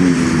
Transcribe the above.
Mm-hmm.